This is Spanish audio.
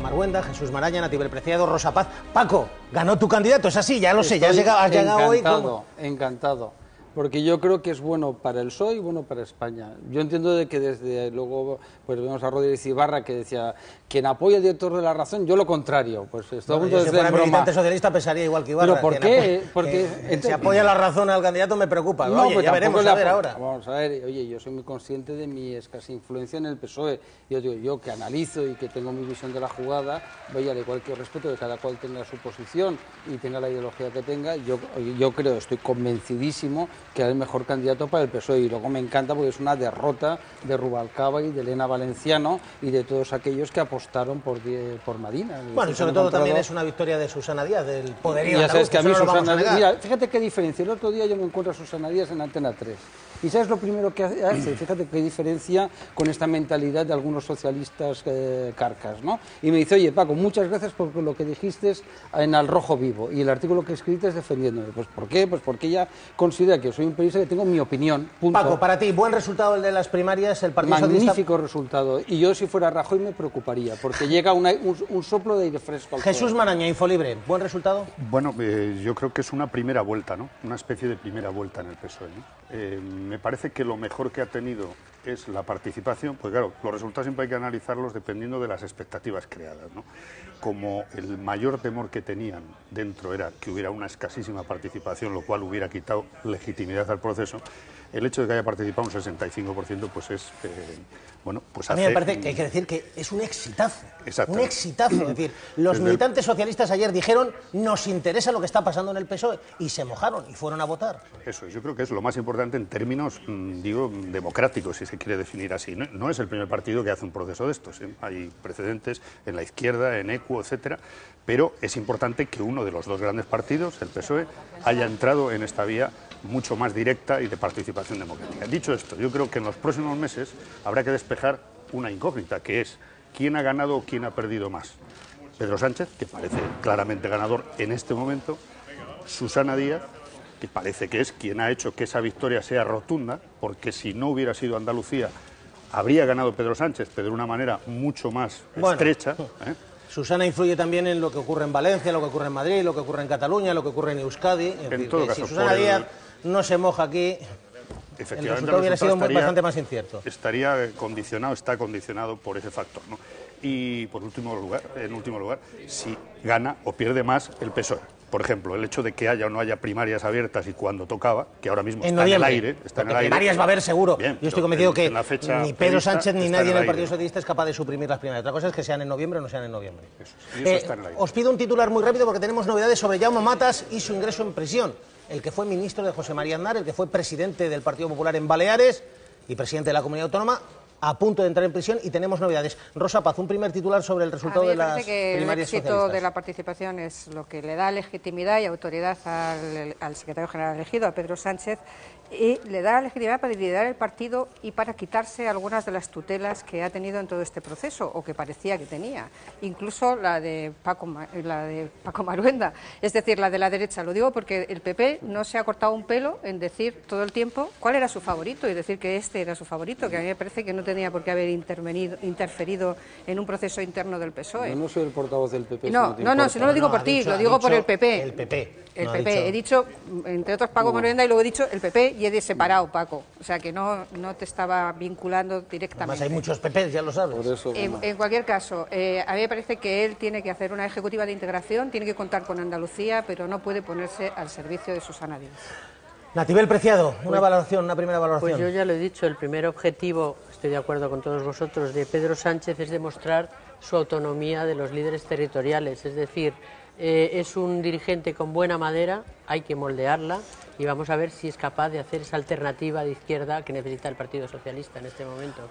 Marguenda, Jesús Maraña, Natibel Preciado, Rosa Paz. Paco, ganó tu candidato, es así, ya lo sé, ya has llegado, has llegado hoy. Encantado, encantado porque yo creo que es bueno para el PSOE y bueno para España. Yo entiendo de que desde luego pues vemos a Rodríguez Ibarra que decía quien apoya al director de la razón, yo lo contrario. Pues todo bueno, mundo si fuera militante socialista pensaría igual que Ibarra. ¿Pero por qué? Porque eh, si apoya la razón al candidato me preocupa. No, oye, pues ya veremos a ver ahora. Vamos a ver, oye, yo soy muy consciente de mi escasa influencia en el PSOE. Yo digo, yo que analizo y que tengo mi visión de la jugada, voy al igual que respeto de cada cual tenga su posición y tenga la ideología que tenga, yo, yo creo, estoy convencidísimo que es el mejor candidato para el PSOE. Y luego me encanta porque es una derrota de Rubalcaba y de Elena Valenciano y de todos aquellos que apostaron por, por Marina. Bueno, y sobre todo también es una victoria de Susana Díaz, del poderío. Ya sabes que a mí Susana Díaz... Mira, fíjate qué diferencia. El otro día yo me encuentro a Susana Díaz en Antena 3. ¿Y sabes lo primero que hace? Fíjate qué diferencia con esta mentalidad de algunos socialistas eh, carcas, ¿no? Y me dice, oye, Paco, muchas gracias por lo que dijiste en Al Rojo Vivo y el artículo que escribiste defendiéndome. Pues ¿por qué? Pues porque ella considera que soy un periodista que tengo mi opinión. Paco, para ti, buen resultado el de las primarias, el Partido Magnífico resultado. Y yo si fuera Rajoy me preocuparía, porque llega un, soplo de aire fresco. Jesús Maraña, Infolibre, ¿buen resultado? Bueno, eh, yo creo que es una primera vuelta, ¿no? Una especie de primera vuelta en el PSOE. Eh, me parece que lo mejor que ha tenido es la participación, pues claro, los resultados siempre hay que analizarlos dependiendo de las expectativas creadas. Como el mayor temor que tenían dentro era que hubiera una escasísima participación, lo cual hubiera quitado legitimidad al proceso, el hecho de que haya participado un 65% pues es, eh, bueno, pues A mí me parece que hay que decir que es un exitazo, un exitazo, es decir, los militantes socialistas ayer dijeron nos interesa lo que está pasando en el PSOE y se mojaron y fueron a votar. Eso, yo creo que es lo más importante en términos, mm, digo, democráticos, si se quiere definir así. No, es el primer partido que hace un proceso de estos, ¿eh? hay precedentes en la izquierda, en ECU, etcétera, pero es importante que uno de los dos grandes partidos, el PSOE, haya entrado en esta vía mucho más directa y de participación democrática. Dicho esto, yo creo que en los próximos meses habrá que despejar una incógnita, que es quién ha ganado o quién ha perdido más. Pedro Sánchez, que parece claramente ganador en este momento, Susana Díaz, que parece que es quien ha hecho que esa victoria sea rotunda, porque si no hubiera sido Andalucía, habría ganado Pedro Sánchez, pero de una manera mucho más estrecha. ¿eh? Susana influye también en lo que ocurre en Valencia, lo que ocurre en Madrid, lo que ocurre en Cataluña, lo que ocurre en Euskadi. En, todo caso, si Susana Díaz no se moja aquí, el resultado hubiera sido bastante más incierto. Estaría condicionado, está condicionado por ese factor. ¿no? Y por último lugar, en último lugar, si gana o pierde más el PSOE. Por ejemplo, el hecho de que haya o no haya primarias abiertas y cuando tocaba, que ahora mismo está en el aire. Está en el primarias va a haber seguro. Yo estoy convencido que ni Pedro Sánchez ni nadie en el, Partido Socialista es capaz de suprimir las primarias. Otra cosa es que sean en noviembre o no sean en noviembre. Eh, os pido un titular muy rápido porque tenemos novedades sobre Jaume Matas y su ingreso en prisión el que fue ministro de José María Aznar, el que fue presidente del Partido Popular en Baleares y presidente de la Comunidad Autónoma, a punto de entrar en prisión y tenemos novedades. Rosa Paz, un primer titular sobre el resultado de las que primarias El éxito de la participación es lo que le da legitimidad y autoridad al, al secretario general elegido, a Pedro Sánchez, y le da legitimidad para liderar el partido y para quitarse algunas de las tutelas que ha tenido en todo este proceso o que parecía que tenía, incluso la de Paco, la de Paco Maruenda, es decir, la de la derecha. Lo digo porque el PP no se ha cortado un pelo en decir todo el tiempo cuál era su favorito y decir que este era su favorito, que a mí me parece que no tenía por qué haber interferido en un proceso interno del PSOE. Yo no soy el portavoz del PP. No, no, no, si no lo digo por ti, lo digo por el PP. El PP. El PP. He dicho, entre otros, Paco Maruenda y luego he dicho el PP y he separado, Paco. O sea, que no, no te estaba vinculando directamente. Además, hay muchos PP, ya lo sabes. en, cualquier caso, eh, a mí me parece que él tiene que hacer una ejecutiva de integración, tiene que contar con Andalucía, pero no puede ponerse al servicio de Susana Díaz. Natibel Preciado, una pues, valoración, una primera valoración. Pues yo ya lo he dicho, el primer objetivo, estoy de acuerdo con todos vosotros, de Pedro Sánchez es demostrar su autonomía de los líderes territoriales, es decir, eh, es un dirigente con buena madera, hay que moldearla y vamos a ver si es capaz de hacer esa alternativa de izquierda que necesita el Partido Socialista en este momento.